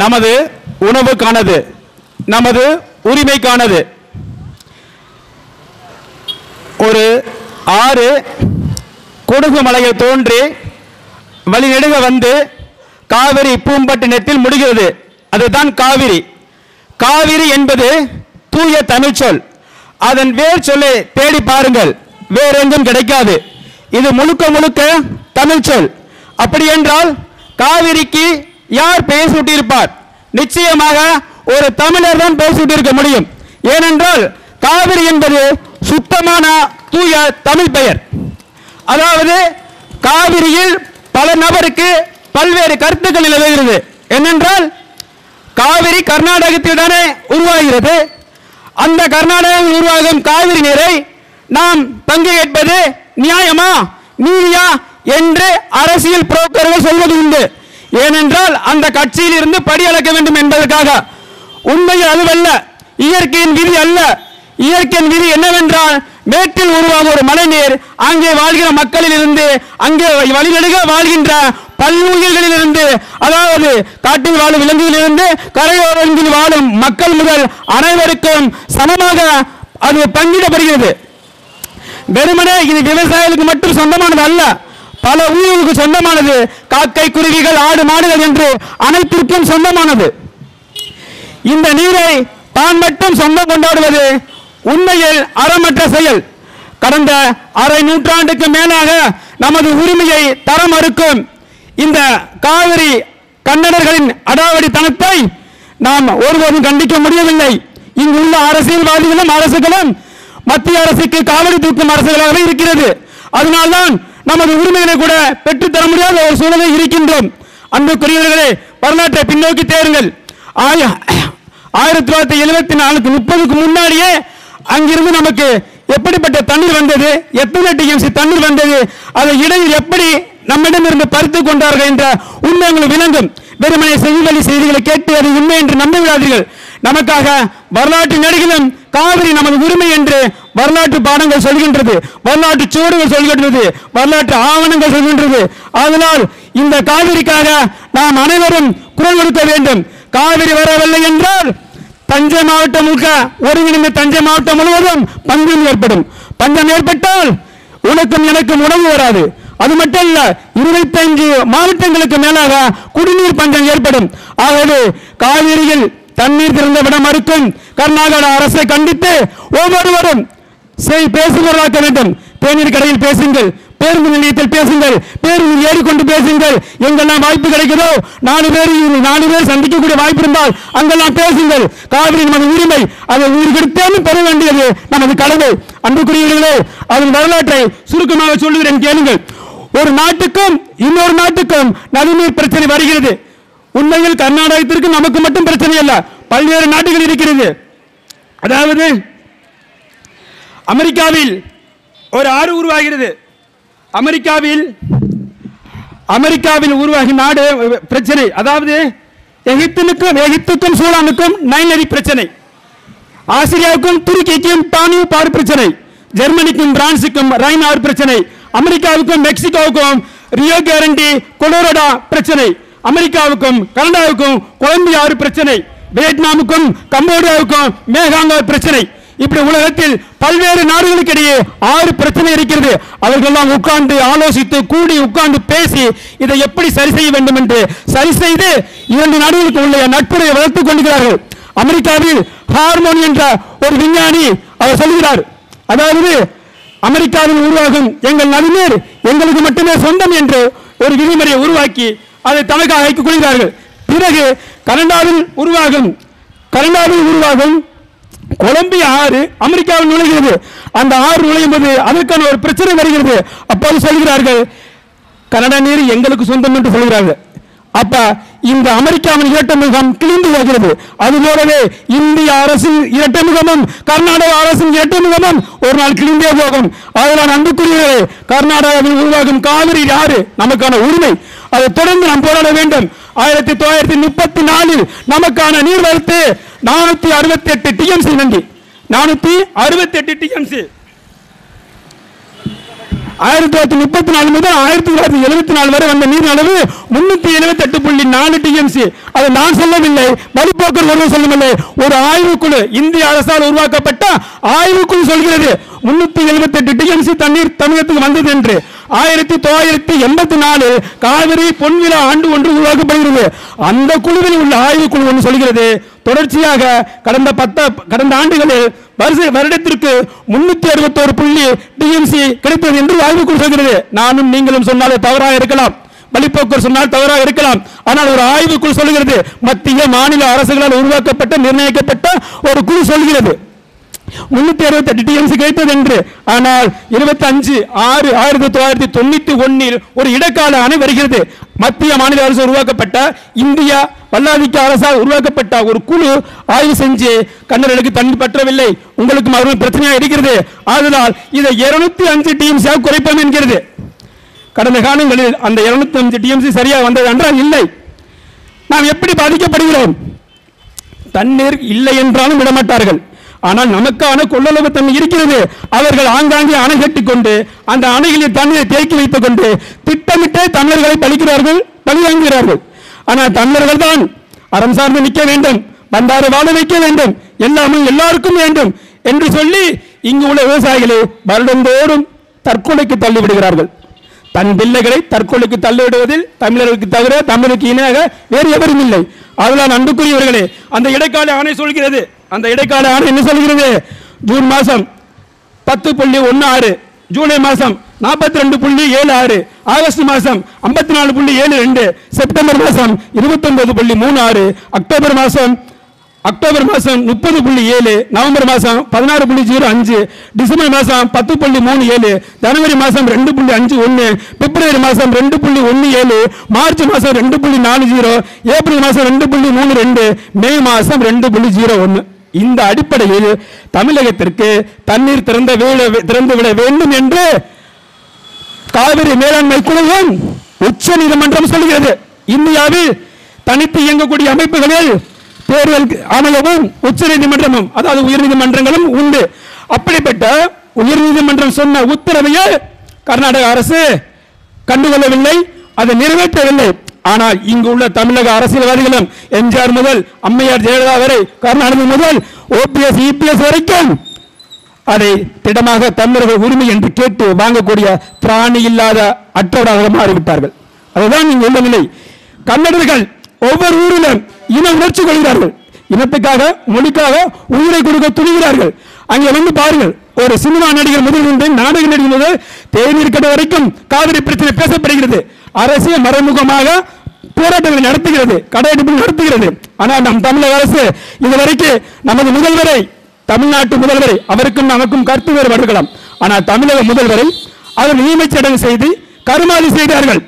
நமது உணவுக்கானது நமது உரிமைக்கானது. ஒரு ஆறு கொடுகு மலையில் தோன்றி வழிநெடுக வந்து காவிரி பூம்பட்டினத்தில் முடிகிறது. அதுதான் காவிரி. காவிரி என்பது தூய தமிழ்ச்சொல் அதன் வேர் சொல்லை தேடி பாருங்கள். வேறெங்கும் கிடைக்காது. இது முழுக்க முழுக்க தமிழ்ச்சொல் அப்படி என்றால் காவிரிக்கு யார் பேசிவிட்டிருப்பார் நிச்சயமாக ஒரு தமிழர் தான் பேசிவிட்டிருக்க முடியும். ஏனென்றால் காவிரி என்பது சுத்தமான தூய தமிழ் பெயர். அதாவது காவிரியில் பல நபருக்கு பல்வேறு கருத்துக்கள் நிலவுகிறது. என்னென்றால் காவிரி கர்நாடகத்தில் தானே உருவாகிறது. அந்த கர்நாடகாவில் உருவாகும் காவிரி நீரை நாம் பங்கு கேட்பது நியாயமா? நீதியா? என்று அரசியல் புரோக்கர்கள் சொல்வது உண்டு. ஏனென்றால் அந்த கட்சியில் இருந்து படி அளக்க வேண்டும் என்பதற்காக. உண்மையில் அதுவல்ல இயற்கையின் விதி அல்ல. இயற்கையின் விதி என்னவென்றால் மேட்டில் உருவாகும் ஒரு மழைநீர் அங்கே வாழ்கிற மக்களில் இருந்து அங்கே வழிநடுக வாழ்கின்ற பல்லுயிர்களில் இருந்து அதாவது காட்டில் வாழும் விலங்குகளிலிருந்து கரையோரங்களில் வாழும் மக்கள் முதல் அனைவருக்கும் சமமாக அது பங்கிடப்படுகிறது. வெறுமனே இது விவசாயிகளுக்கு மட்டும் சொந்தமானது அல்ல. பல உயிர்களுக்கு சொந்தமானது. காக்கை குருவிகள் ஆடு மாடுகள் என்று அனைத்திற்கும் சொந்தமானது. இந்த நீரை தான் மட்டும் சொந்தம் கொண்டாடுவது உண்மையில் அறமற்ற செயல். கடந்த அரை நூற்றாண்டுக்கு மேலாக நமது உரிமையை தர மறுக்கும் இந்த காவிரி கன்னடர்களின் அடாவடித்தனத்தை நாம் ஒருவரும் கண்டிக்க முடியவில்லை. இங்குள்ள அரசியல்வாதிகளும் அரசுகளும் மத்திய அரசுக்கு காவடி தூக்கும் அரசுகளாகவே இருக்கிறது. அதனால்தான் நமது உரிமைகளை கூட பெற்றுத்தர முடியாத ஒரு சூழலை இருக்கின்றோம். அன்புக்குரியவர்களே வரலாற்றை பின்னோக்கி தேருங்கள். ஆயிரத்தி தொள்ளாயிரத்தி எழுபத்தி நாலுக்கு முப்பதுக்கு முன்னாடியே அங்கிருந்து நமக்கு எப்படிப்பட்ட தண்ணீர் வந்தது எத்தனை டிஎம்சி தண்ணீர் வந்தது அதை இடையில் எப்படி நம்மிடமிருந்து பறித்து கொண்டார்கள் என்ற உண்மை உங்களுக்கு விளங்கும். வெறுமனை செவிவழி செய்திகளை கேட்டு அது உண்மை என்று நம்ப விடாதீர்கள் நமக்காக வரலாற்று நடிகளும் காவிரி நமது உரிமை என்று வரலாற்று பாடங்கள் சொல்கின்றது வரலாற்று சுவடுகள் சொல்கின்றது வரலாற்று ஆவணங்கள் சொல்கின்றது. அதனால் இந்த காவிரிக்காக நாம் அனைவரும் குரல் கொடுக்க வேண்டும். காவிரி வரவில்லை என்றால் தஞ்சை மாவட்டம் முழுக்க ஒருங்கிணைந்த தஞ்சை மாவட்டம் முழுவதும் பஞ்சம் ஏற்படும். பஞ்சம் ஏற்பட்டால் உனக்கும் எனக்கும் உணவு வராது. அது மட்டும் இல்ல இருபத்தைந்து மாவட்டங்களுக்கு மேலாக குடிநீர் பஞ்சம் ஏற்படும். ஆகவே காவிரியில் தண்ணீர் திறந்த விட மறுக்கும். கர்நாடக அரசை கண்டித்து ஒவ்வொருவரும் செய் பேசுபவர்களாக்க வேண்டும். தேநீர் கடையில் பேசுங்கள். பேருந்து நிலையத்தில் பேசுங்கள். பேருந்து ஏறிக்கொண்டு பேசுங்கள். எங்கெல்லாம் வாய்ப்பு கிடைக்குதோ நாலு பேர் நாலு பேர் சந்திக்கக்கூடிய வாய்ப்பு இருந்தால் அங்கெல்லாம் பேசுங்கள். காவிரி நமது உரிமை அதை உயிர்கெடுத்தாலும் பெற வேண்டியது நமது கடமை. அன்புக்குரியவர்களே அதன் வரலாற்றை சுருக்கமாக சொல்லுகிறேன் கேளுங்கள். ஒரு நாட்டுக்கும் இன்னொரு நாட்டுக்கும் நதிநீர் பிரச்சனை வருகிறது. உண்மையில் கர்நாடகத்திற்கு நமக்கு மட்டும் பிரச்சனை அல்ல பல்வேறு நாடுகள் இருக்கிறது. அதாவது அமெரிக்காவில் ஒரு ஆறு உருவாகிறது. அமெரிக்காவில் அமெரிக்காவில் உருவாகி நாடு பிரச்சனை. அதாவது எகிப்தினுக்கும் எகிப்துக்கும் சூடானுக்கும் நைல் நதி பிரச்சனை. ஆசிரியாவுக்கும் துருக்கிக்கும் தானியும் ஆறு பிரச்சனை. ஜெர்மனிக்கும் பிரான்சுக்கும் ரைன் ஆறு பிரச்சனை. அமெரிக்காவுக்கும் மெக்சிகோவுக்கும் ரியோ கேரண்டி கொலோரடா பிரச்சனை. அமெரிக்காவுக்கும் கனடாவுக்கும் கொலம்பியா ஆறு பிரச்சனை. வியட்நாமுக்கும் கம்போடியாவுக்கும் மேகாங்க பிரச்சனை. இப்படி உலகத்தில் பல்வேறு நாடுகளுக்கு இடையே ஆறு பிரச்சனை இருக்கிறது. அவர்களெல்லாம் உட்கார்ந்து ஆலோசித்து கூடி உட்கார்ந்து பேசி இதை எப்படி சரி செய்ய வேண்டும் என்று சரி செய்து இரண்டு நாடுகளுக்கு உள்ள நட்புரை வளர்த்துக் கொண்டிருக்கிறார்கள். அமெரிக்காவில் ஹார்மோன் என்ற ஒரு விஞ்ஞானி அவர் சொல்கிறார். அதாவது அமெரிக்காவில் உருவாகும் எங்கள் நதிநீர் எங்களுக்கு மட்டுமே சொந்தம் என்று ஒரு விதிமுறையை உருவாக்கி அதை தமக்காக வைத்துக் கொள்கிறார்கள். பிறகு கனடாவில் உருவாகும் கனடாவில் உருவாகும் கொலம்பிய ஆறு அமெரிக்காவில் நுழைகிறது. அந்த ஆறு நுழையும் போது அதற்கான ஒரு பிரச்சனை வருகிறது. அப்போது சொல்கிறார்கள் கனடா நீர் எங்களுக்கு சொந்தம் என்று சொல்கிறார்கள் அப்ப இந்த அமெரிக்காவின் இரட்டை முகம் கிழிந்து வருகிறது அதுபோலவே இந்திய அரசின் இரட்டை முகமும் கர்நாடக அரசின் இரட்டை முகமும் ஒரு நாள் கிழிந்தே போகும். அதனால் அன்புக்குரியவர்களே கர்நாடகாவில் உருவாகும் காவிரி யாரு நமக்கான உரிமை. அதை தொடர்ந்து நாம் போராட வேண்டும். ஆயிரத்தி தொள்ளாயிரத்தி முப்பத்தி நாலில் நமக்கான நீர்வரத்து நானூத்தி அறுபத்தி எட்டு டிஎம்சி வண்டி. நானூத்தி அறுபத்தி எட்டு டிஎம்சி ஆயிரத்தி தொள்ளாயிரத்தி முப்பத்தி நாலு முதல் ஆயிரத்தி தொள்ளாயிரத்தி எழுபத்தி நாலு வரை வந்த நீர் அளவு முன்னூத்தி எழுபத்தி எட்டு புள்ளி நாலு டிஎம்சி அதை நான் சொல்லவில்லை வழிபோக்கர் ஒருவர் சொல்லவில்லை. ஒரு ஆய்வுக்குழு இந்திய அரசால் உருவாக்கப்பட்ட ஆய்வுக்குழு சொல்கிறது முன்னூத்தி எழுபத்தி எட்டு டிஎம்சி தண்ணீர் தமிழகத்துக்கு வந்தது என்று. ஆயிரத்தி தொள்ளாயிரத்தி எண்பத்தி நாலு காவிரி பொன்விழா ஆண்டு ஒன்று உருவாக்கப்படுகிறது. அந்த குழுவில் உள்ள ஆய்வுக்குழு ஒன்று சொல்கிறது தொடர்ச்சியாக கடந்த பத்த கடந்த ஆண்டுகளில் வருஷ வருடத்திற்கு முன்னூத்தி அறுபத்தோரு புள்ளி டிஎம்சி கிடைத்தது என்று ஆய்வுக்குழு சொல்கிறது. நானும் நீங்களும் சொன்னாலே தவறாக இருக்கலாம். வழிபோக்கர் சொன்னால் தவறாக இருக்கலாம். ஆனால் ஒரு ஆய்வுக்குள் சொல்கிறது மத்திய மாநில அரசுகளால் உருவாக்கப்பட்ட நிர்ணயிக்கப்பட்ட ஒரு குழு சொல்கிறது. முன்னூத்தி அறுபத்தி எட்டு டிஎம்சி கிடைத்தது என்று. ஆனால் இருபத்தி அஞ்சு ஆறு ஆயிரத்தி தொள்ளாயிரத்தி தொண்ணூத்தி ஒன்னில் ஒரு இடைக்கால அணை வருகிறது. மத்திய மாநில அரசு உருவாக்கப்பட்ட இந்தியா வல்லாதிக்க அரசால் உருவாக்கப்பட்ட ஒரு குழு ஆய்வு செஞ்சு கண்ணர்களுக்கு தண்ணி பற்றவில்லை. உங்களுக்கும் அவர்கள் பிரச்சனையாக இருக்கிறது. ஆதலால் இதை இருநூத்தி அஞ்சு டிஎம்சியாக குறைப்போம் என்கிறது. கடந்த காலங்களில் அந்த இருநூத்தி அஞ்சு டிஎம்சி சரியாக வந்தது என்றால் இல்லை. நாம் எப்படி பாதிக்கப்படுகிறோம்? தண்ணீர் இல்லை என்றாலும் விடமாட்டார்கள். ஆனால் நமக்கான கொள்ளளவு தண்ணி இருக்கிறது. அவர்கள் ஆங்காங்கே அணை கட்டி கொண்டு அந்த அணைகளில் தண்ணீரை தேக்கி வைத்துக் கொண்டு திட்டமிட்டே தமிழர்களை பழிக்கிறார்கள் பழிவாங்குகிறார்கள். ஆனால் தமிழர்கள் தான் அறம் சார்ந்து நிற்க வேண்டும் பண்டாறு வாழ வைக்க வேண்டும் எல்லாமே எல்லாருக்கும் வேண்டும் என்று சொல்லி இங்கு உள்ள விவசாயிகளை வருடந்தோறும் தற்கொலைக்கு தள்ளிவிடுகிறார்கள். தன் பிள்ளைகளை தற்கொலைக்கு தள்ளிவிடுவதில் தமிழர்களுக்கு தவிர தமிழுக்கு இணையாக வேறு எவரும் இல்லை. அதனால் அன்புக்குரியவர்களே அந்த இடைக்கால ஆணை சொல்கிறது. அந்த இடைக்கால ஆணை என்ன சொல்கிறது? ஜூன் மாதம் பத்து புள்ளி ஒன்று ஆறு ஜூலை மாதம் நாற்பத்தி ரெண்டு புள்ளி ஏழு ஆறு ஆகஸ்ட் மாதம் ஐம்பத்தி நாலு புள்ளி ஏழு ரெண்டு செப்டம்பர் மாதம் இருபத்தொன்பது புள்ளி மூணு ஆறு அக்டோபர் மாதம் அக்டோபர் மாதம் முப்பது புள்ளி ஏழு நவம்பர் மாதம் பதினாறு புள்ளி ஜீரோ அஞ்சு டிசம்பர் மாதம் பத்து புள்ளி மூணு ஏழு ஜனவரி மாதம் ரெண்டு புள்ளி அஞ்சு ஒன்று பிப்ரவரி மாதம் ரெண்டு புள்ளி ஒன்று ஏழு மார்ச் மாதம் ரெண்டு புள்ளி நாலு ஜீரோ ஏப்ரல் மாதம் ரெண்டு புள்ளி மூணு ரெண்டு மே மாதம் ரெண்டு புள்ளி ஜீரோ ஒன்று. இந்த அடிப்படையில் தமிழகத்திற்கு தண்ணீர் திறந்த திறந்து விட வேண்டும் என்று காவிரி மேலாண்மை குழுவும் உச்ச நீதிமன்றம் சொல்கிறது இந்தியாவில் தனித்து இயங்கக்கூடிய அமைப்புகளில் தேர்தல் ஆணையமும் உச்ச நீதிமன்றமும் அதாவது உயர் நீதிமன்றங்களும் உண்டு. அப்படிப்பட்ட உயர் நீதிமன்றம் சொன்ன உத்தரவையே கர்நாடக அரசு கண்டுகொள்ளவில்லை அதை நிறைவேற்றவில்லை. ஆனால் இங்கு உள்ள தமிழக அரசியல்வாதிகளும் எம்ஜிஆர் முதல் அம்மையார் ஜெயலலிதா வரை கருணாநிதி முதல் ஓபிஎஸ் இபிஎஸ் வரைக்கும் அதை திடமாக தமிழர்கள் உரிமை என்று கேட்டு வாங்கக்கூடிய பிராணி இல்லாத அற்றவராக மாறிவிட்டார்கள். அதுதான் இங்கு உள்ள நிலை. கன்னடர்கள் ஒவ்வொரு ஊரிலும் இன உணர்ச்சி கொள்கிறார்கள். இனத்துக்காக மொழிக்காக உயிரை கொடுக்க துணிகிறார்கள். அங்கே வந்து பாருங்கள் ஒரு சினிமா நடிகர் முதல் நாடக நடிகர் முதல் தேநீர் கடை வரைக்கும் காவிரி பிரச்சனை பேசப்படுகிறது. அரசியல் மறைமுகமாக போராட்டங்களை நடத்துகிறது கடையெடுப்புகள் நடத்துகிறது. ஆனால் நம் தமிழக அரசு இதுவரைக்கும் நமது முதல்வரை தமிழ்நாட்டு முதல்வரை அவருக்கும் நமக்கும் கருத்து வேறுபாடு இருக்கலாம். ஆனால் தமிழக முதல்வரை அவர் நியமச்சடங்கு செய்து கருமாதி செய்தார்கள்.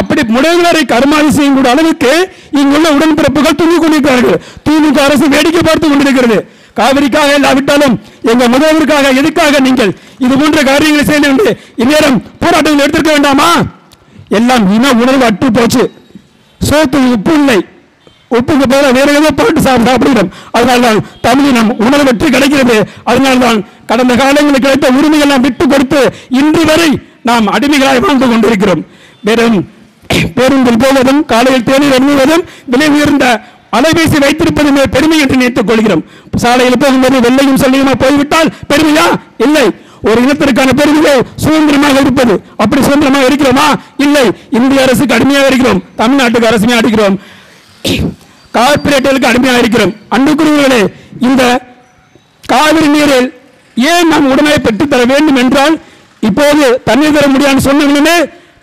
அப்படி முதல்வரை கருமாதி செய்யக்கூடிய அளவுக்கு இங்குள்ள உடன்பிறப்புகள் தூங்கிக் கொண்டிருக்கிறார்கள். திமுக அரசு வேடிக்கை பார்த்து கொண்டிருக்கிறது. காவிரிக்காக இல்லாவிட்டாலும் எங்க முதல்வருக்காக எதுக்காக நீங்கள் இது போன்ற காரியங்களை செய்ய வேண்டும் இந்நேரம் போராட்டங்கள் எடுத்திருக்க வேண்டாமா? எல்லாம் இன உணர்வு அட்டு போச்சு. சோத்து உப்பு இல்லை. உப்புக்கு போல வேற ஏதோ போட்டு சாப்பிட்டு சாப்பிடுகிறோம் அதனால்தான் தமிழினம் வெற்றி கிடைக்கிறது. அதனால்தான் கடந்த காலங்களில் கிடைத்த உரிமையெல்லாம் விட்டு கொடுத்து இன்று வரை நாம் அடிமைகளாய் வாழ்ந்து கொண்டிருக்கிறோம். வெறும் பேருந்தில் போவதும் காலையில் தேநீர் அருந்துவதும் விலை உயர்ந்த அலைபேசி வைத்திருப்பதுமே பெருமை என்று நினைத்துக் கொள்கிறோம். சாலையில் போகும்போது வெள்ளையும் சொல்லியுமா போய்விட்டால் பெருமையா? இல்லை. ஒரு இனத்திற்கான பெருமையை சுதந்திரமாக இருப்பது அப்படி சுதந்திரமாக இருக்கிறோமா? இல்லை. இந்திய அரசுக்கு அடிமையாக இருக்கிறோம். தமிழ்நாட்டுக்கு அரசுமே இருக்கிறோம் கார்பரேட்டுகளுக்கு அடிமையாக இருக்கிறோம். அன்புக்குரியவர்களே இந்த காவிரி நீரில் ஏன் நாம் உடனே பெற்றுத்தர வேண்டும் என்றால் இப்போது தண்ணீர் தர முடியாதுன்னு சொன்னவுடனே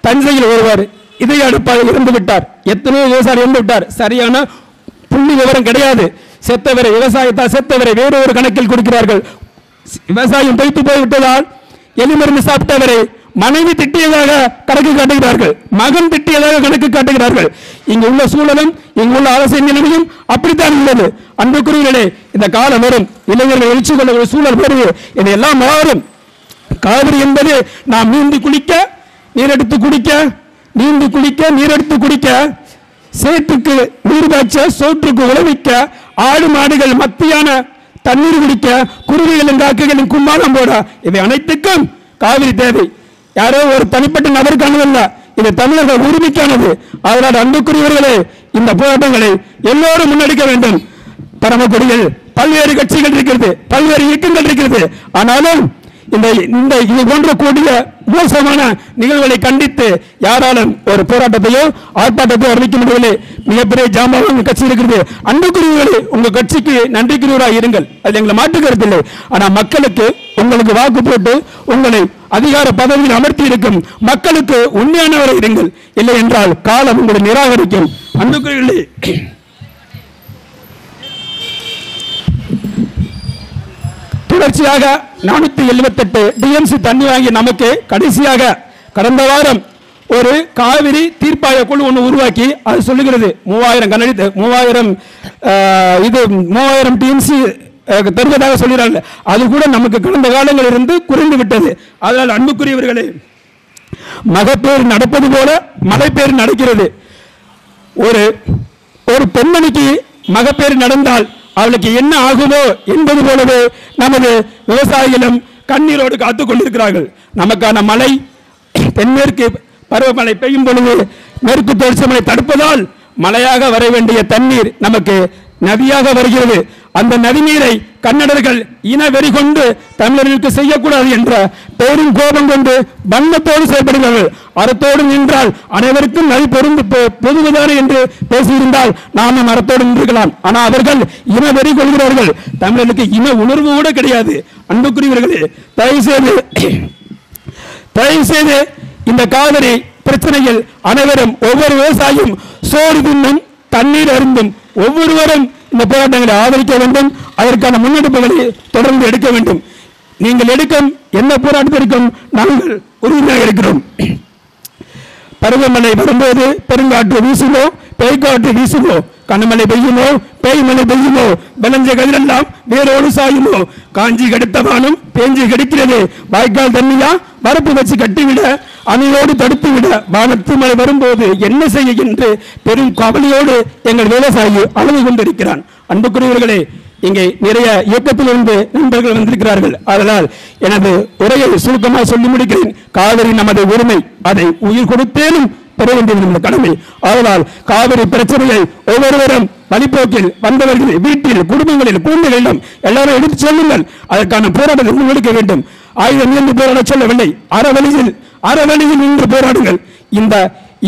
தஞ்சையில் ஒருவர் இதய அடுப்பாக இறந்து விட்டார். எத்தனையோ விவசாயி இறந்து விட்டார். சரியான புள்ளி விவரம் கிடையாது. செத்தவரை விவசாயத்தால் செத்தவரை வேறு ஒரு கணக்கில் கொடுக்கிறார்கள். விவசாயம் தொய்த்து போய்விட்டதால் எலிமருந்து சாப்பிட்டவரை மனைவி திட்டியதாக கணக்கு காட்டுகிறார்கள். மகன் திட்டியதாக கணக்கு காட்டுகிறார்கள். இங்கு உள்ள சூழலும் இங்கு உள்ள அரசியல் நிலைமையும் அப்படித்தான் உள்ளது. அன்புக்குரியவர்களே இந்த காலம் வரும். இளைஞர்கள் எழுச்சி கொள்ள சூழல் வருது. இதையெல்லாம் மாறும். காவிரி என்பது நாம் நீந்தி குளிக்க நீரெடுத்து குடிக்க நீந்தி குளிக்க நீரெடுத்து குடிக்க சேற்றுக்கு நீர் பாய்ச்ச சோற்றுக்கு உழவிக்க ஆடு மாடுகள் மத்தியான தண்ணீர் குடிக்க குருவிகளின் காக்கைகளும் கும்மாளம் போட. இவை அனைத்துக்கும் காவிரி தேவை. யாரோ ஒரு தனிப்பட்ட நபருக்கானதல்ல இது தமிழர்கள் உரிமைக்கானது. அதனால் அன்புக்குரியவர்களே இந்த போராட்டங்களை எல்லோரும் முன்னெடுக்க வேண்டும். பரமக்குடியில் பல்வேறு கட்சிகள் இருக்கிறது பல்வேறு இயக்கங்கள் இருக்கிறது. ஆனாலும் இந்த இந்த இது போன்ற கூடிய மோசமான நிகழ்வுகளை கண்டித்து யாராலும் ஒரு போராட்டத்தையோ ஆர்ப்பாட்டத்தையோ அறிவிக்க முடியவில்லை. மிகப்பெரிய ஜாமான் உங்க கட்சி இருக்கிறது. அன்புக்குரியவர்களே உங்க கட்சிக்கு நன்றிக்குரியவராக இருங்கள். அது எங்களை மாற்று கருத்தில்லை. ஆனால் மக்களுக்கு உங்களுக்கு வாக்கு போட்டு உங்களை அதிகார பதவியில் அமர்த்தி இருக்கும் மக்களுக்கு உண்மையானவரை இருங்கள். இல்லை என்றால் காலம் உங்களை நிராகரிக்கும். அன்புக்குரியவர்களே தொடர்ச்சியாக நானூற்றி எழுபத்தெட்டு டிஎம்சி தண்ணி வாங்கி நமக்கு கடைசியாக கடந்த வாரம் ஒரு காவிரி தீர்ப்பாய குழு ஒன்று உருவாக்கி அது சொல்லுகிறது. மூவாயிரம் கனடி மூவாயிரம் இது மூவாயிரம் டிஎம்சி தருவதாக சொல்கிறாங்க அது கூட நமக்கு கடந்த காலங்களில் இருந்து குறைந்து விட்டது. அதனால் அன்புக்குரியவர்களே மகப்பேர் நடப்பது போல மலைப்பேறு நடக்கிறது. ஒரு ஒரு பெண்மணிக்கு மகப்பேறு நடந்தால் அவளுக்கு என்ன ஆகுமோ என்பது போலவே நமது விவசாயிகளும் கண்ணீரோடு காத்து கொண்டிருக்கிறார்கள். நமக்கான மழை தென்மேற்கு பருவமழை பெய்யும் பொழுது மேற்கு தொடர்ச்சி மழை தடுப்பதால் மழையாக வர வேண்டிய தண்ணீர் நமக்கு நதியாக வருகிறது. அந்த நதி நீரை கன்னடர்கள் இன வெறி கொண்டு தமிழர்களுக்கு செய்யக்கூடாது என்ற பெரும் கோபம் கொண்டு வன்மத்தோடு செயல்படுகிறார்கள் அறத்தோடு நின்றால் அனைவருக்கும் நல் பொருந்து பொதுவுதானே என்று பேசியிருந்தால் நாமும் அறத்தோடு நின்றுக்கலாம் ஆனால் அவர்கள் இன வெறி கொள்கிறார்கள். தமிழர்களுக்கு இன உணர்வு கூட கிடையாது. அன்புக்குரியவர்களே தயவு செய்து தயவு செய்து இந்த காவிரி பிரச்சனையில் அனைவரும் ஒவ்வொரு விவசாயியும் சோறு தின்னும் தண்ணீர் அருந்தும் ஒவ்வொருவரும் இந்த போராட்டங்களை ஆதரிக்க வேண்டும். அதற்கான முன்னெடுப்புகளை தொடர்ந்து எடுக்க வேண்டும். நீங்கள் எடுக்கும் எந்த போராட்டத்திற்கும் நாங்கள் உறுதியாக இருக்கிறோம். பருவமழை வரும்போது பெருங்காற்று வீசுமோ? பேய்காற்று வீசுமோ? கனமழை பெய்யுமோ? பேய்மழை பெய்யுமோ? விளைஞ்ச கதிரெல்லாம் வேரோடு சாயுமோ? காஞ்சி கெடுத்தவானும் பேஞ்சி கெடுக்கிறது. வாய்க்கால் தண்ணியா? வரப்பு வச்சு கட்டிவிட அணியோடு தடுத்து விட வானத்து மழை வரும்போது என்ன செய்ய என்று பெரும் கவலையோடு எங்கள் விவசாயி அழுது கொண்டிருக்கிறான். அன்புக்குரியவர்களே இங்கே நிறைய இயக்கத்திலிருந்து நண்பர்கள் வந்திருக்கிறார்கள். அதனால் எனது உரையை சுருக்கமாக சொல்லி முடிக்கிறேன். காவிரி நமது உரிமை அதை உயிர் கொடுத்தேனும் பெற வேண்டியது நமது கடமை. அதனால் காவிரி பிரச்சனையை ஒவ்வொருவரும் வழிபோக்கில் வந்தவர்கள் வீட்டில் குடும்பங்களில் குழந்தைகளிடம் எல்லாரும் எடுத்து சொல்லுங்கள். அதற்கான போராட்டத்தை முன்னெடுக்க வேண்டும். ஆயுதம் என்று போராட சொல்லவில்லை. அறவழியில் அறவழியில் நின்று போராடுங்கள். இந்த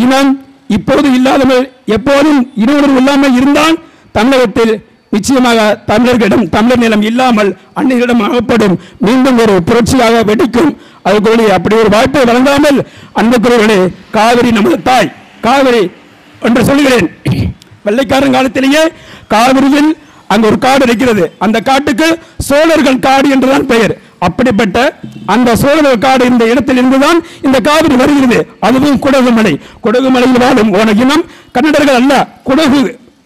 இனம் இப்போது இல்லாதவர்கள் எப்போதும் இனவுணர்வு இல்லாமல் இருந்தால் தமிழகத்தில் நிச்சயமாக தமிழர்களிடம் தமிழர் நிலம் இல்லாமல் அன்னைகளிடம் அகப்படும். மீண்டும் ஒரு புரட்சியாக வெடிக்கும். அதுக்குரிய அப்படி ஒரு வாய்ப்பை வழங்காமல் அன்புக்குரியவர்களே காவிரி நமது தாய். காவிரி என்று சொல்கிறேன். வெள்ளைக்காரன் காலத்திலேயே காவிரியில் அங்கு ஒரு காடு இருக்கிறது. அந்த காட்டுக்கு சோழர்கள் காடு என்றுதான் பெயர். அப்படிப்பட்ட அந்த சோழர் காடு இந்த இடத்தில் இருந்துதான் இந்த காவிரி வருகிறது. அதுவும் குடகுமலை குடகுமலையில் வாழும் ஓன இனம் கன்னடர்கள் அல்ல குடகு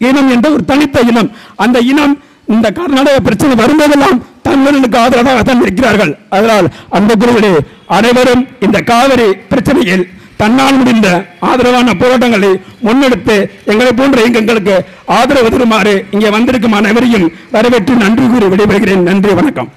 இனம் என்ற ஒரு தனித்த இனம். அந்த இனம் இந்த கர்நாடக பிரச்சனை வரும்போதெல்லாம் தமிழர்களுக்கு ஆதரவாக தான் இருக்கிறார்கள். அதனால் அந்த குருவிலே அனைவரும் இந்த காவிரி பிரச்சனையில் தன்னால் முடிந்த ஆதரவான போராட்டங்களை முன்னெடுத்து எங்களை போன்ற எங்களுக்கு ஆதரவு தருமாறு இங்கே வந்திருக்கும் அனைவரையும் வரவேற்று நன்றி கூறி விடைபெறுகிறேன். நன்றி வணக்கம்.